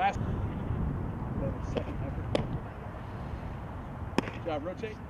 Last. Second effort. Good job. Rotate.